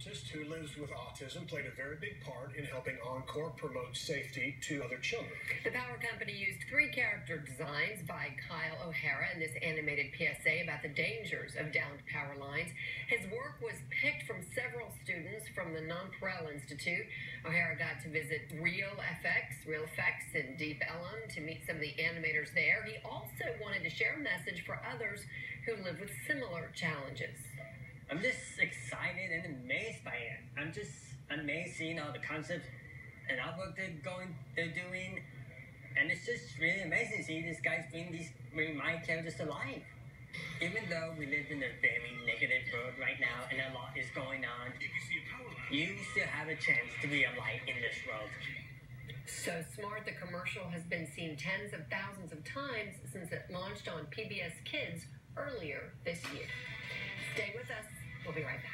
artist who lives with autism played a very big part in helping Oncor promote safety to other children. The Power Company used three character designs by Kyle O'Hara in this animated PSA about the dangers of downed power lines. His work was picked from several students from the Nonpareil Institute. O'Hara got to visit Reel FX, Real Effects in Deep Ellum to meet some of the animators there. He also wanted to share a message for others who live with similar challenges. I'm just excited and amazed by it. I'm seeing all the concepts and artwork they're going, they're doing, and it's just really amazing to see these guys bring these bring my characters to life. Even though we live in a very negative world right now and a lot is going on, you still have a chance to be a light in this world. So smart, the commercial has been seen tens of thousands of times since it launched on PBS Kids earlier this year. Stay with us. We'll be right back.